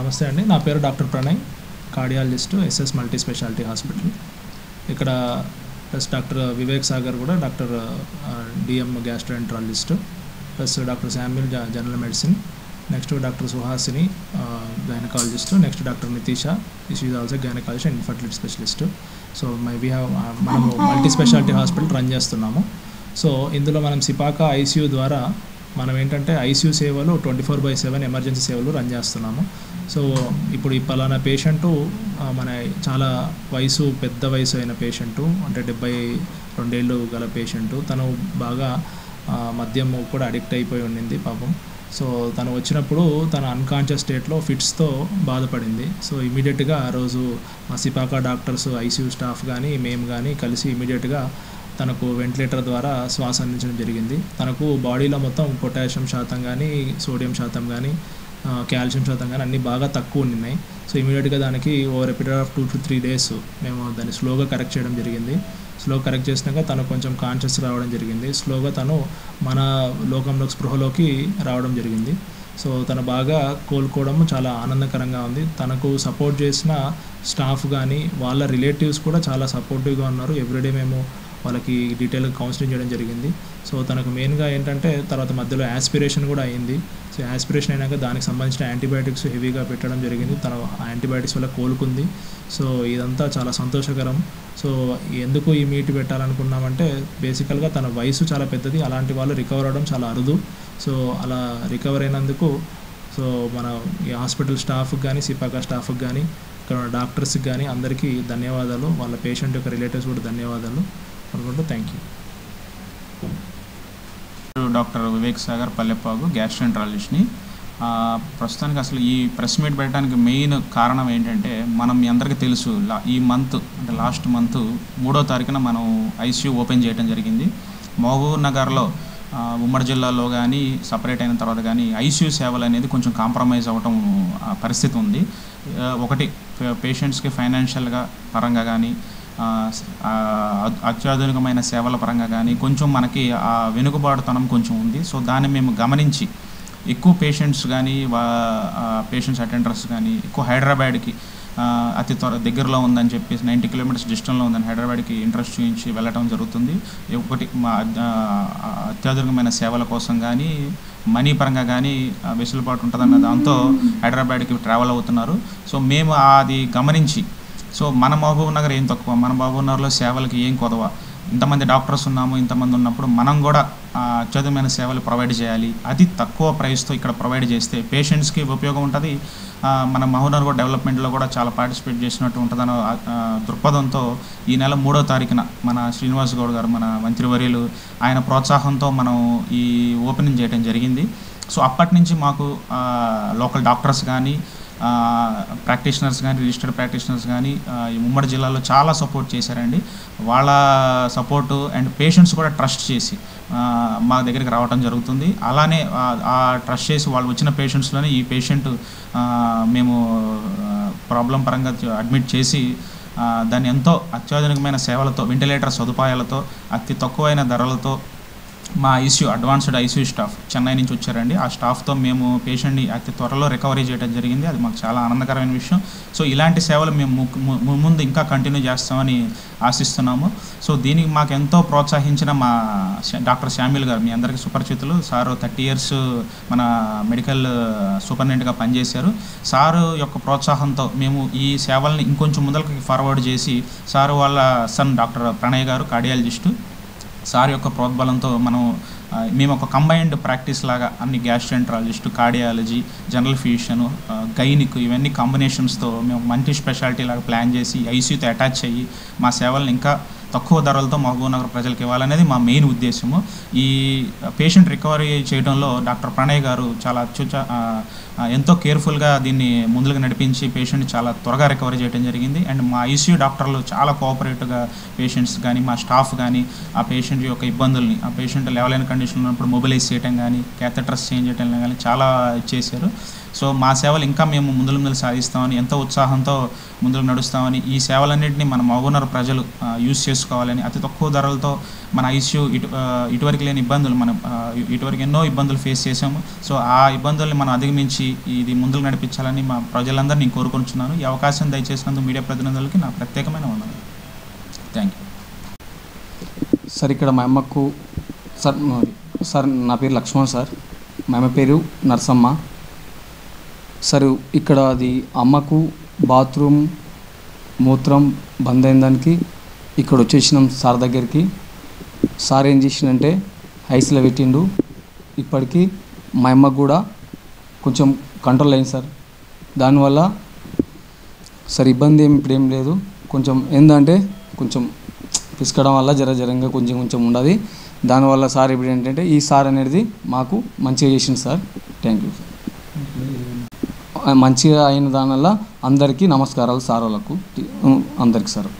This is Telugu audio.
నమస్తే అండి. నా పేరు doctor Pranay cardiologist SS multi speciality hospital. ఇక్కడ ప్లస్ డాక్టర్ వివేక్ సాగర్ కూడా doctor DM gastroenterologist plus doctor Samuel general medicine next doctor Suhasini gynaecologist next doctor Nitisha is is also gynaecologist and infertility specialist. So my we have మనము మల్టీ స్పెషాలిటీ హాస్పిటల్ రన్ చేస్తున్నాము. సో ఇందులో మనం సిపాకా ఐసీయూ ద్వారా మనం ఏంటంటే ఐసీయూ సేవలు twenty four by seven emergency సేవలు రన్ చేస్తున్నాము. సో ఇప్పుడు ఈ పలానా పేషెంటు మన చాలా వయసు పెద్ద వయసు అయిన పేషెంటు అంటే డెబ్బై రెండేళ్ళు గల పేషెంటు తను బాగా మద్యం కూడా అడిక్ట్ అయిపోయి ఉండింది పాపం. సో తను వచ్చినప్పుడు తన అన్కాన్షియస్ స్టేట్లో ఫిట్స్తో బాధపడింది. సో ఇమీడియట్గా ఆ రోజు మసిపాక డాక్టర్స్ ఐసీయూ స్టాఫ్ కానీ మేము కానీ కలిసి ఇమీడియట్గా తనకు వెంటిలేటర్ ద్వారా శ్వాస అందించడం జరిగింది. తనకు బాడీలో మొత్తం పొటాషియం శాతం కానీ సోడియం శాతం కానీ కాల్షియం శాతం కానీ అన్నీ బాగా తక్కువ ఉన్నాయి సో ఇమీడియట్గా దానికి over a period of two to three days మేము దాన్ని స్లోగా కరెక్ట్ చేయడం జరిగింది. స్లో కరెక్ట్ చేసినాక తను కొంచెం కాన్షియస్ రావడం జరిగింది. స్లోగా తను మన లోకంలోకి స్పృహలోకి రావడం జరిగింది. సో తను బాగా కోలుకోవడం చాలా ఆనందకరంగా ఉంది. తనకు సపోర్ట్ చేసిన స్టాఫ్ కానీ వాళ్ళ రిలేటివ్స్ కూడా చాలా సపోర్టివ్గా ఉన్నారు. ఎవ్రీడే మేము వాళ్ళకి డీటెయిల్గా కౌన్సిలింగ్ చేయడం జరిగింది. సో తనకు మెయిన్గా ఏంటంటే తర్వాత మధ్యలో యాస్పిరేషన్ కూడా అయింది. సో యాస్పిరేషన్ అయినాక దానికి సంబంధించిన యాంటీబయాటిక్స్ హెవీగా పెట్టడం జరిగింది. తన యాంటీబయాటిక్స్ వల్ల కోలుకుంది. సో ఇదంతా చాలా సంతోషకరం. సో ఎందుకు ఈ మీట్ పెట్టాలనుకున్నామంటే బేసికల్గా తన వయసు చాలా పెద్దది. అలాంటి వాళ్ళు రికవర్ అవడం చాలా అరుదు. సో అలా రికవర్ అయినందుకు సో మన ఈ హాస్పిటల్ స్టాఫ్కి కానీ సిపాకా స్టాఫ్కి కానీ ఇక్కడ డాక్టర్స్కి కానీ అందరికీ ధన్యవాదాలు. వాళ్ళ పేషెంట్ యొక్క రిలేటివ్స్ కూడా ధన్యవాదాలు. అనుకుంటూ thank you doctor Vivek Sagar Pallepagu గ్యాస్ట్రెంట్రాలజిస్ట్ని ప్రస్తుతానికి అసలు ఈ ప్రెస్ మీట్ పెట్టడానికి మెయిన్ కారణం ఏంటంటే మనం మీ అందరికీ తెలుసు ఈ మంత్ అంటే లాస్ట్ మంత్ మూడో తారీఖున మనం ఐసీయూ ఓపెన్ చేయడం జరిగింది. మహబూబ్ నగర్లో ఉమ్మడి జిల్లాలో కానీ సపరేట్ అయిన తర్వాత కానీ ఐసీయూ సేవలు అనేది కొంచెం కాంప్రమైజ్ అవ్వటం పరిస్థితి ఉంది. ఒకటి పేషెంట్స్కి ఫైనాన్షియల్గా పరంగా కానీ అత్యాధునికమైన సేవల పరంగా కానీ కొంచెం మనకి ఆ వెనుకబాటుతనం కొంచెం ఉంది. సో దాన్ని మేము గమనించి ఎక్కువ పేషెంట్స్ కానీ పేషెంట్స్ అటెండర్స్ కానీ ఎక్కువ హైదరాబాద్కి అతి త్వర దగ్గరలో ఉందని చెప్పేసి నైంటీ కిలోమీటర్స్ డిస్టెన్స్లో ఉందని హైదరాబాద్కి ఇంట్రెస్ట్ చూపించి వెళ్ళటం జరుగుతుంది. ఒకటి మా అత్యాధునికమైన సేవల కోసం కానీ మనీ పరంగా కానీ వెసులుబాటు ఉంటుందన్న దాంతో హైదరాబాద్కి ట్రావెల్ అవుతున్నారు. సో మేము అది గమనించి సో మన మహబూబ్ నగర్ ఏం తక్కువ? మన మహబూబ్ నగర్లో సేవలకి ఏం కొదవ? ఇంతమంది డాక్టర్స్ ఉన్నాము ఇంతమంది ఉన్నప్పుడు మనం కూడా అత్యధికమైన సేవలు ప్రొవైడ్ చేయాలి. అతి తక్కువ ప్రైస్తో ఇక్కడ ప్రొవైడ్ చేస్తే పేషెంట్స్కి ఉపయోగం ఉంటుంది. మన మహబూబ్నగర్ కూడా డెవలప్మెంట్లో కూడా చాలా పార్టిసిపేట్ చేసినట్టు ఉంటుందన్న దృక్పథంతో ఈ నెల మూడో తారీఖున మన శ్రీనివాస్ గౌడ్ గారు మన మంత్రివర్యులు ఆయన ప్రోత్సాహంతో మనం ఈ ఓపెనింగ్ చేయడం జరిగింది. సో అప్పటి నుంచి మాకు లోకల్ డాక్టర్స్ కానీ ప్రాక్టీషనర్స్ కానీ రిజిస్టర్డ్ ప్రాక్టీషనర్స్ కానీ ఈ ఉమ్మడి జిల్లాలో చాలా సపోర్ట్ చేశారండి. వాళ్ళ సపోర్టు అండ్ పేషెంట్స్ కూడా ట్రస్ట్ చేసి మా దగ్గరికి రావడం జరుగుతుంది. అలానే ఆ- ట్రస్ట్ చేసి వాళ్ళు వచ్చిన పేషెంట్స్లోనే ఈ పేషెంట్ మేము ప్రాబ్లం పరంగా అడ్మిట్ చేసి దాన్ని ఎంతో అత్యాధునికమైన సేవలతో వెంటిలేటర్ సదుపాయాలతో అతి తక్కువైన ధరలతో మా ICU advanced ICU staff Chennai నుంచి వచ్చారండి. ఆ స్టాఫ్తో మేము పేషెంట్ని అతి త్వరలో రికవరీ చేయడం జరిగింది. అది మాకు చాలా ఆనందకరమైన విషయం. సో ఇలాంటి సేవలు మేము ము- ముందు ఇంకా కంటిన్యూ చేస్తామని ఆశిస్తున్నాము. సో దీనికి మాకు ఎంతో ప్రోత్సహించిన మా డాక్టర్ శామ్యుల్ గారు మీ అందరికీ సుపరిచితులు. సారు థర్టీ ఇయర్స్ మన మెడికల్ సూపరింటెండెంట్గా పనిచేశారు. సారు యొక్క ప్రోత్సాహంతో మేము ఈ సేవల్ని ఇంకొంచెం ముందరికి ఫార్వర్డ్ చేసి సారు వాళ్ళ సన్ డాక్టర్ ప్రణయ్ గారు కార్డియాలజిస్టు సార్ యొక్క ప్రోద్బలంతో మనం మేము ఒక కంబైన్డ్ ప్రాక్టీస్ లాగా అన్ని gastroenterologist cardiology general physician gynaec ఇవన్నీ కాంబినేషన్స్తో మేము మల్టీ స్పెషాలిటీ లాగా ప్లాన్ చేసి ఐసీయూతో అటాచ్ అయ్యి మా సేవలను ఇంకా తక్కువ ధరలతో మహబూబ్ నగర్ ప్రజలకు ఇవ్వాలనేది మా మెయిన్ ఉద్దేశము. ఈ పేషెంట్ రికవరీ చేయడంలో డాక్టర్ ప్రణయ్ గారు చాలా అత్యుచ ఎంతో కేర్ఫుల్గా దీన్ని ముందుకు నడిపించి పేషెంట్ చాలా త్వరగా రికవరీ చేయడం జరిగింది. అండ్ మా ఐసీయూ డాక్టర్లు చాలా కోఆపరేటివ్గా పేషెంట్స్ కానీ మా స్టాఫ్ కానీ ఆ పేషెంట్ యొక్క ఇబ్బందుల్ని ఆ పేషెంట్ లేవలేని కండిషన్లో ఉన్నప్పుడు మొబిలైజ్ చేయడం కానీ క్యాథెటర్స్ చేంజ్ చేయడం కానీ చాలా చేశారు. సో మా సేవలు ఇంకా మేము ముందులు ముందులు సాధిస్తామని ఎంతో ఉత్సాహంతో ముందుకు నడుస్తామని ఈ సేవలన్నింటినీ మన మహబూబ్నగర్ ప్రజలు యూజ్ చేసుకోవాలని అతి తక్కువ ధరలతో మన ఐసీయూ ఇటు ఇటువరకు లేని ఇబ్బందులు మనం ఇటువరకు ఎన్నో ఇబ్బందులు ఫేస్ చేసాము సో ఆ ఇబ్బందుల్ని మనం అధిగమించి ఇది ముందుకు నడిపించాలని మా ప్రజలందరూ నేను కోరుకుంటున్నాను. ఈ అవకాశం దయచేసినందుకు మీడియా ప్రతినిధులకి నా ప్రత్యేకమైన వందనాలు. Thank you. సార్ ఇక్కడ మా అమ్మకు సార్ సార్ నా పేరు లక్ష్మణ్ సార్. మా అమ్మ పేరు నరసమ్మ. సార్ ఇక్కడ అది అమ్మకు బాత్రూమ్ మూత్రం బంద్ అయిన దానికి ఇక్కడ వచ్చేసినాం సార్ దగ్గరికి. సార్ ఏం చేసిండంటే ఐస్లో పెట్టిండు. ఇప్పటికీ మా అమ్మకు కూడా కొంచెం కంట్రోల్ అయింది సార్. దానివల్ల సార్ ఇబ్బంది ఏమి ఇప్పుడు ఏం లేదు. కొంచెం ఏంటంటే కొంచెం పిసకడం వల్ల జర జరంగా కొంచెం కొంచెం ఉండదు. దానివల్ల సార్ ఇప్పుడు ఏంటంటే ఈ సార్ అనేది మాకు మంచిగా చేసింది సార్. థ్యాంక్ యూ మంచిగా అయిన దానివల్ల అందరికీ నమస్కారాలు సార్ వాళ్ళకు అందరికీ సార్.